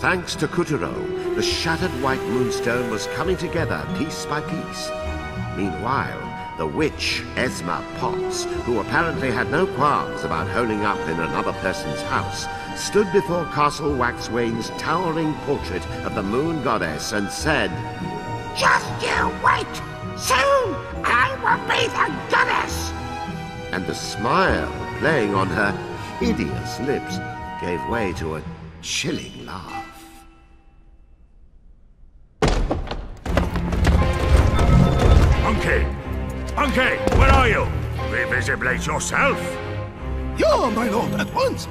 Thanks to Kutaro, the shattered white moonstone was coming together piece by piece. Meanwhile, the witch, Ezma Potts, who apparently had no qualms about holding up in another person's house, stood before Castle Waxwane's towering portrait of the moon goddess and said, Just you wait! Soon I will be the goddess! And the smile playing on her hideous lips gave way to a chilling laugh. Revisibilate yourself! Yeah, my lord, at once.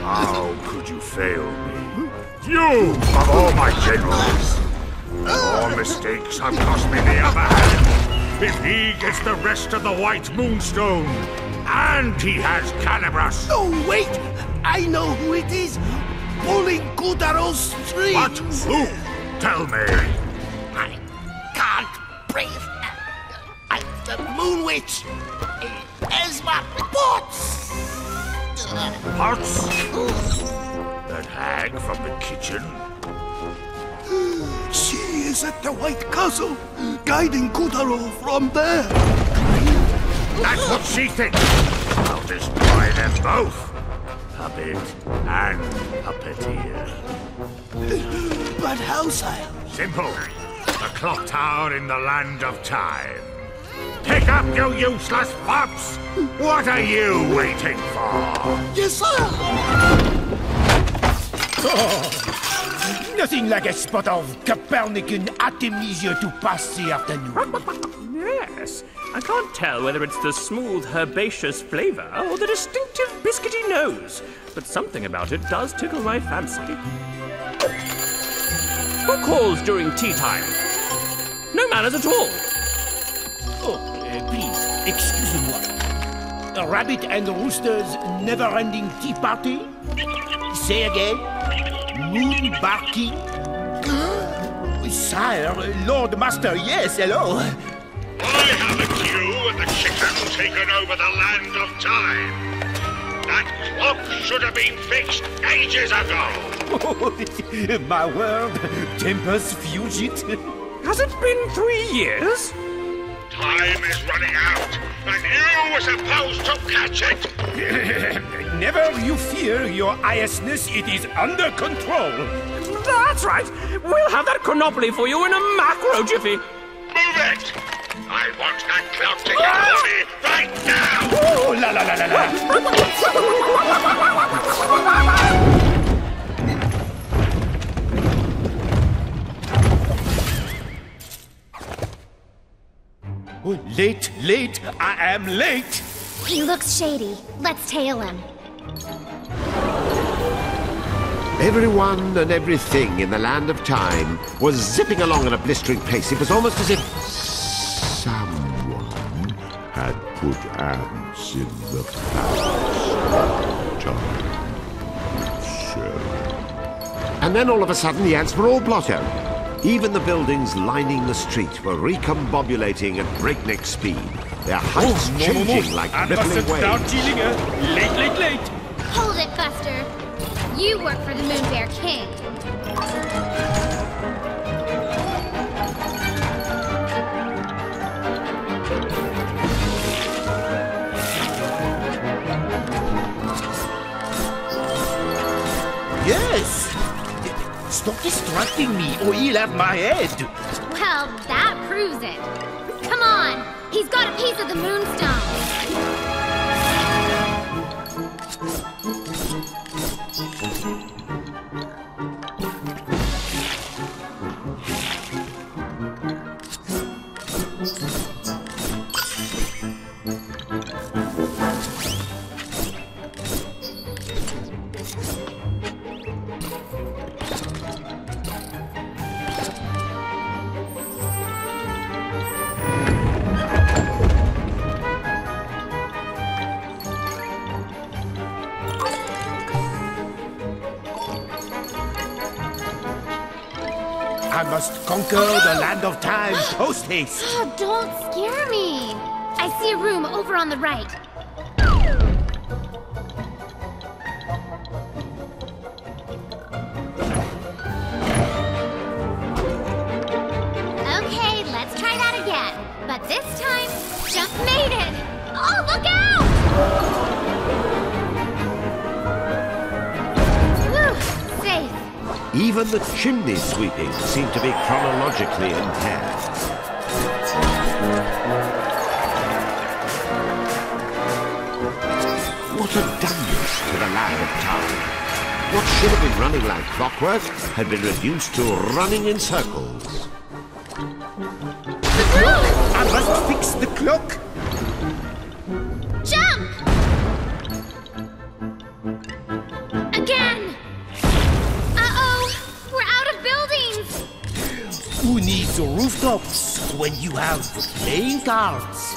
How could you fail me? You, of all my generals! Your mistakes have cost me the upper hand. If he gets the rest of the White Moonstone, and he has Calibrus. No, wait! I know who it is! Pulling Kutaro's strings! What? Who? Tell me. I can't breathe. Moon Witch. Ezma Potts. Potts? That hag from the kitchen? She is at the White Castle, guiding Kutaro from there. That's what she thinks. I'll destroy them both. Puppet and puppeteer. But how, sire? Simple. The clock tower in the land of time. Pick up, you useless fops! What are you waiting for? Yes, sire. Oh, Nothing like a spot of Copernican artemisia to pass the afternoon. Yes. I can't tell whether it's the smooth, herbaceous flavor or the distinctive biscuity nose, but something about it does tickle my fancy. Who calls during tea time? No manners at all. Oh, uh, please, excusez-moi. A rabbit and rooster's never-ending tea party? Say again. Moon barking? Sire, Lord Master, yes, hello. I have a queue and the chicken taken over the land of time. That clock should have been fixed ages ago. My word, Tempus Fugit. Has it been three years? Time is running out, and you were supposed to catch it. Never you fear, your highnessness, it is under control. That's right. We'll have that chronopoly for you in a macro jiffy. Move it! I want that clock to get ah! money right now! Oh, la la la la la. late, late, I am late. He looks shady. Let's tail him. Everyone and everything in the land of time was zipping along at a blistering pace. It was almost as if someone had put ants in the past. Time. So. And then all of a sudden the ants were all blotto. Even the buildings lining the street were recombobulating at breakneck speed. Their oh, heights changing like rippling waves. Uh, late, late, late. Hold it, Buster. You work for the Moon Bear King. Stop distracting me, or he'll have my head. Well, that proves it. Come on. He's got a piece of the Moonstone. I must conquer the land of time post haste. Oh, don't scare me. I see a room over on the right. Even the chimney sweeping seemed to be chronologically impaired. What a this to the land of time? What should have been running like clockwork had been reduced to running in circles. I must fix the clock. Rooftops when you have playing cards?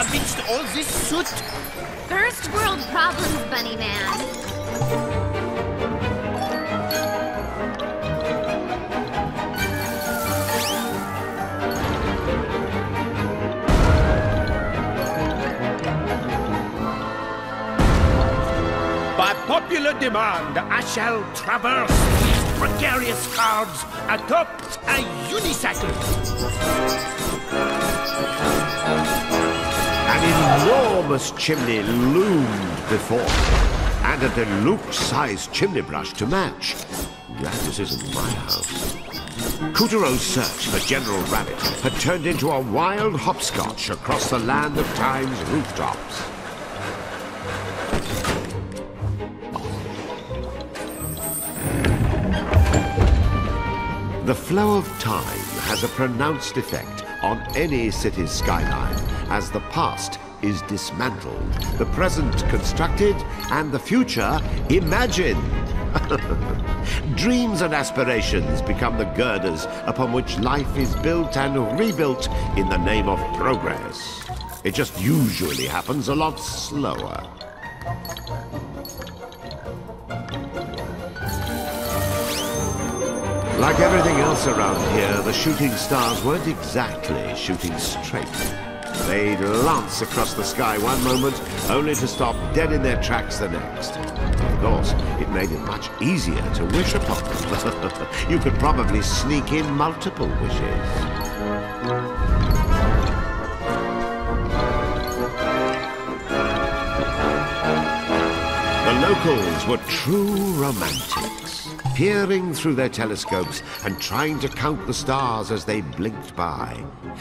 Amidst all this soot. Problems, Bunny Man. By popular demand, I shall traverse these precarious cards atop a unicycle. An enormous chimney loomed before them, and a deluxe-sized chimney brush to match. Glad this isn't my house. Kutaro's search for General Rabbit had turned into a wild hopscotch across the land of time's rooftops. The flow of time has a pronounced effect on any city's skyline as the past is dismantled, the present constructed, and the future imagined. Dreams and aspirations become the girders upon which life is built and rebuilt in the name of progress. It just usually happens a lot slower. Like everything else around here, the shooting stars weren't exactly shooting straight. They'd lance across the sky one moment, only to stop dead in their tracks the next. Of course, it made it much easier to wish upon them. you could probably sneak in multiple wishes. The locals were true romantics, peering through their telescopes and trying to count the stars as they blinked by,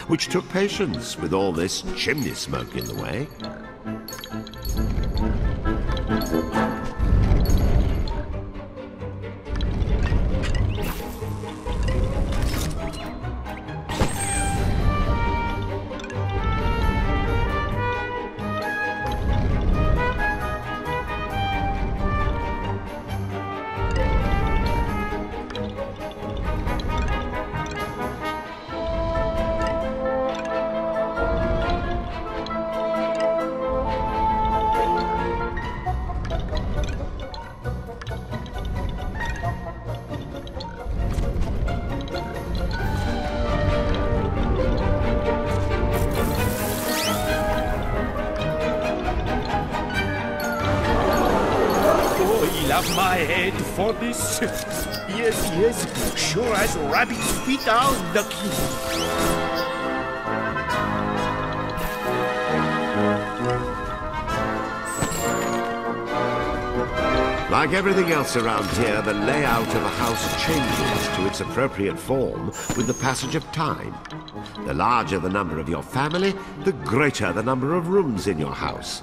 which took patience with all this chimney smoke in the way. Head for this. Yes, yes, sure as rabbit's feet are lucky. Like everything else around here, the layout of a house changes to its appropriate form with the passage of time. The larger the number of your family, the greater the number of rooms in your house.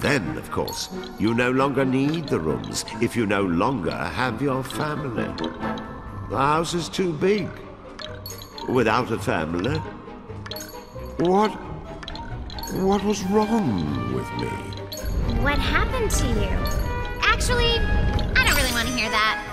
Then, of course, you no longer need the rooms if you no longer have your family. The house is too big. Without a family. What? What was wrong with me? What happened to you? Actually, I don't really want to hear that.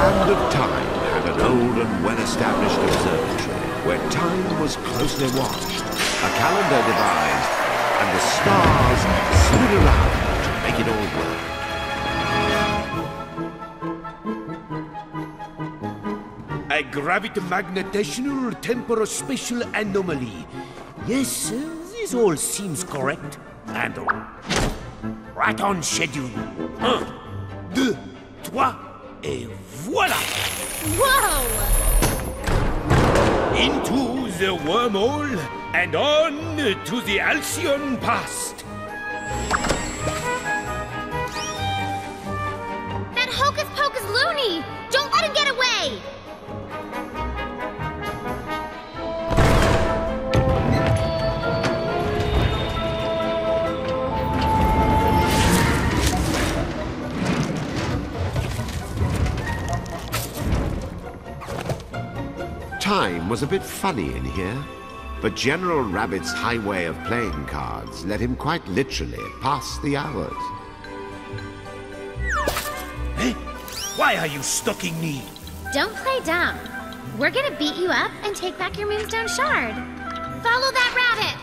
Land of time had an old and well-established observatory where time was closely watched, a calendar devised, and the stars slid around to make it all work. A gravity-magnetational temporospatial anomaly. Yes, uh, this all seems correct. And right on schedule. Un, deux, trois, et voilà! Whoa! Into the wormhole and on to the Alcyon past. Was a bit funny in here, but General Rabbit's high way of playing cards let him quite literally pass the hours. Eh? Why are you stalking me? Don't play dumb. We're gonna beat you up and take back your Moonstone Shard. Follow that rabbit!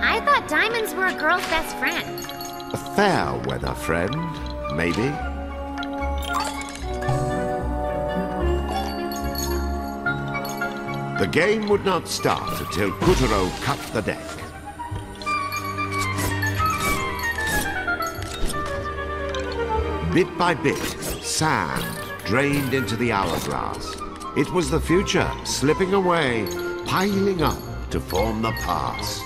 I thought diamonds were a girl's best friend. A fair weather friend, maybe. The game would not start until Kutaro cut the deck. Bit by bit, sand drained into the hourglass. It was the future slipping away, piling up to form the past.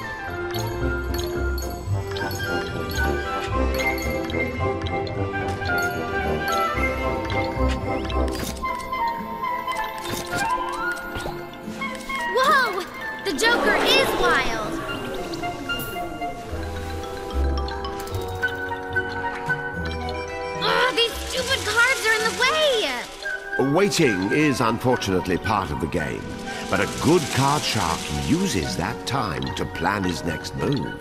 Waiting is unfortunately part of the game, but a good card shark uses that time to plan his next move.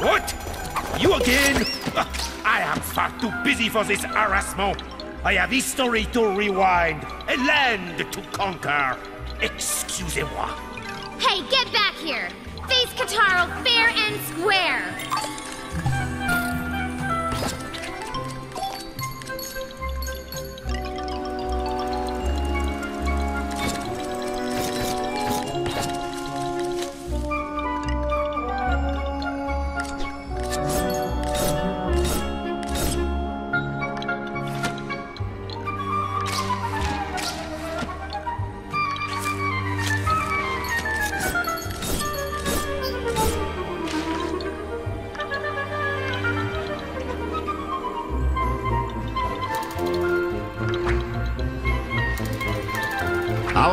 What? You again? Ah, I am far too busy for this harassment. I have history to rewind, a land to conquer. Excusez-moi. Hey, get back here! Face Kutaro fair and square!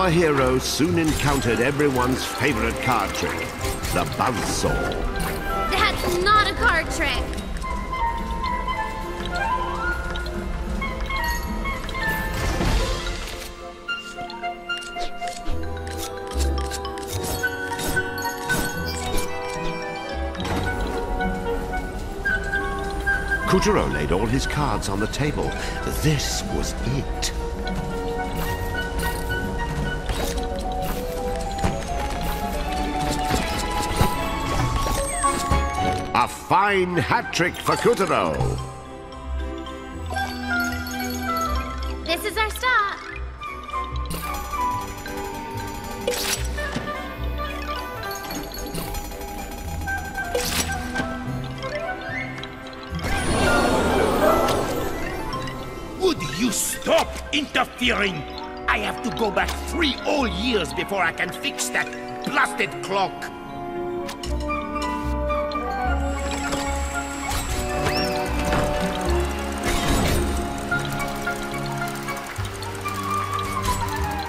Our hero soon encountered everyone's favorite card trick, the buzzsaw. That's not a card trick! Kutaro laid all his cards on the table. This was it. Fine hat trick for Kutaro. This is our stop. Would you stop interfering? I have to go back three whole years before I can fix that blasted clock.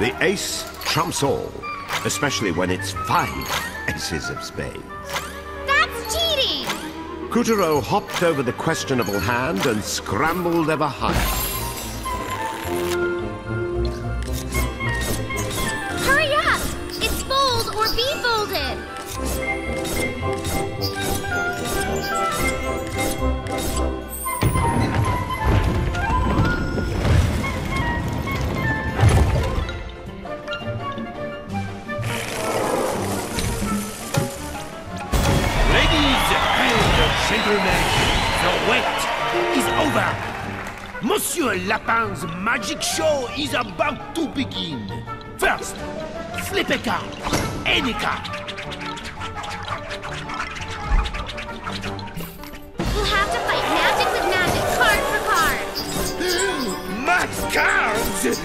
The ace trumps all, especially when it's five aces of spades. That's cheating! Kutaro hopped over the questionable hand and scrambled ever higher. Gentlemen, the wait is over. Monsieur Lapin's magic show is about to begin. First, flip a card. Any card. We'll have to fight magic with magic, card for card. Max cards!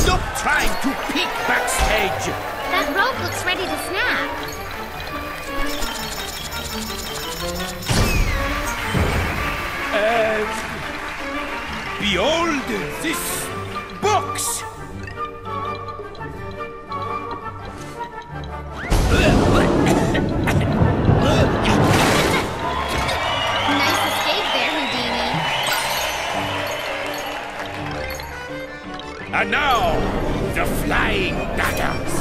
Stop trying to peek backstage! That rope looks ready to snap. And behold this box! Nice escape there, Houdini. And now, the flying daggers!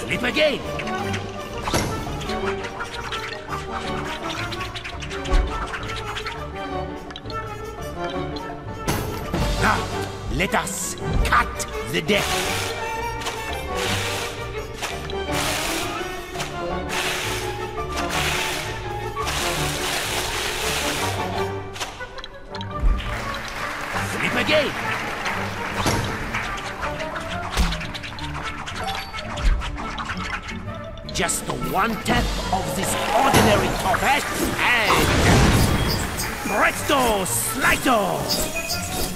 Flip again! Now, let us cut the deck. Flip again. Just one tap of this ordinary top hat and presto slido!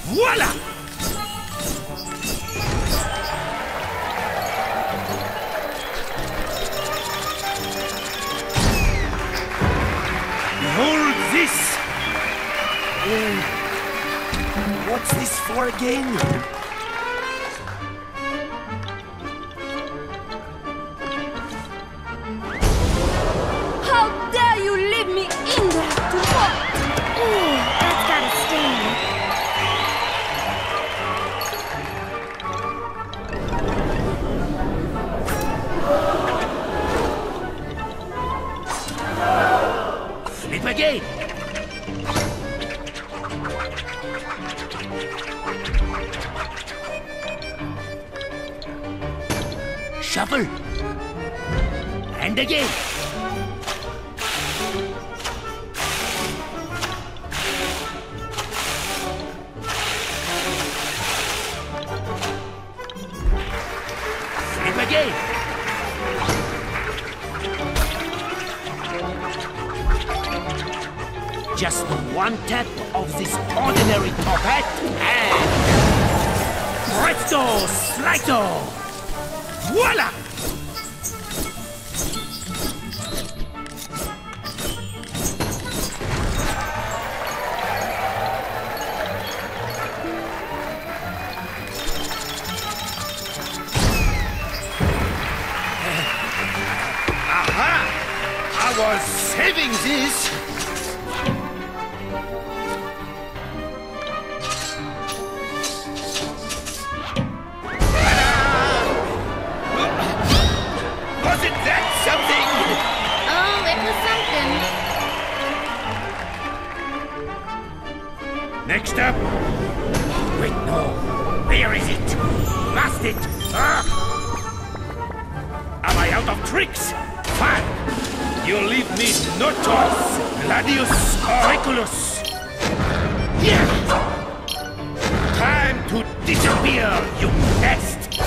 Voila! Behold this! Uh, what's this for again? One tap of this ordinary top hat and presto slido! Voila! I was saving this! Wait, no. Where is it? Lost it. Ah! Am I out of tricks? Fine. You leave me no choice. Gladius Auriculus. Yeah. Time to disappear, you pest.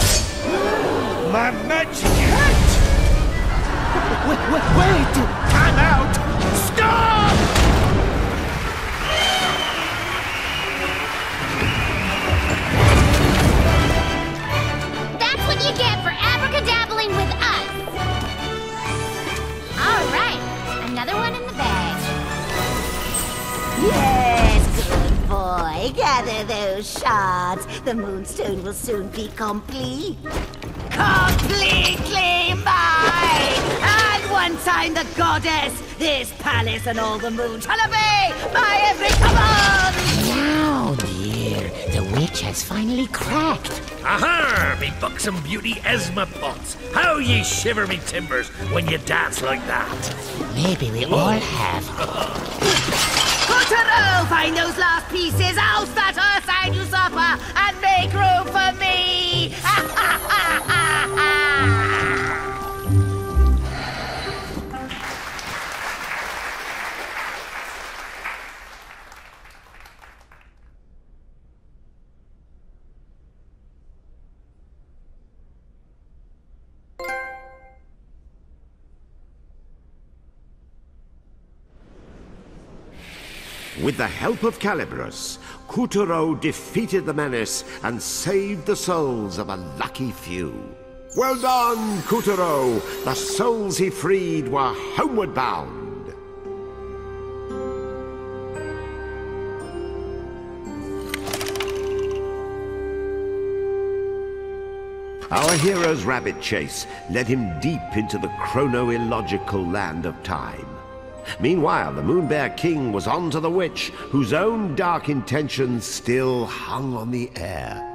My magic hat. Wait, wait, wait! Time out! Abracadabbling with us. All right, another one in the bag. Yes, good boy. Gather those shards. The moonstone will soon be complete. Completely mine! And once I'm the goddess, this palace and all the moon shall obey my every command! Has finally cracked. Aha! Me buxom beauty Ezma Potts. How ye shiver me timbers when you dance like that. Maybe we all have. Put her Kutaro find those last pieces, oust that Ursine usurper, and make room for me! With the help of Calibrus, Kutaro defeated the menace and saved the souls of a lucky few. Well done, Kutaro! The souls he freed were homeward bound. Our hero's rabbit chase led him deep into the chrono-illogical land of time. Meanwhile, the Moonbear King was on to the witch, whose own dark intentions still hung on the air.